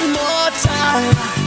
one more time.